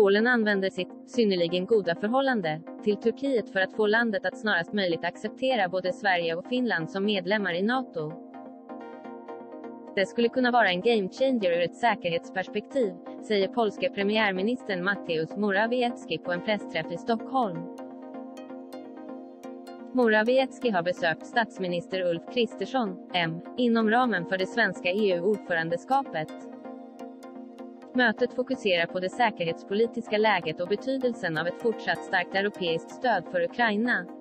Polen använder sitt synnerligen goda förhållande till Turkiet för att få landet att snarast möjligt acceptera både Sverige och Finland som medlemmar i NATO. Det skulle kunna vara en game changer ur ett säkerhetsperspektiv, säger polske premiärministern Mateusz Morawiecki på en pressträff i Stockholm. Morawiecki har besökt statsminister Ulf Kristersson, M, inom ramen för det svenska EU-ordförandeskapet. Mötet fokuserar på det säkerhetspolitiska läget och betydelsen av ett fortsatt starkt europeiskt stöd för Ukraina.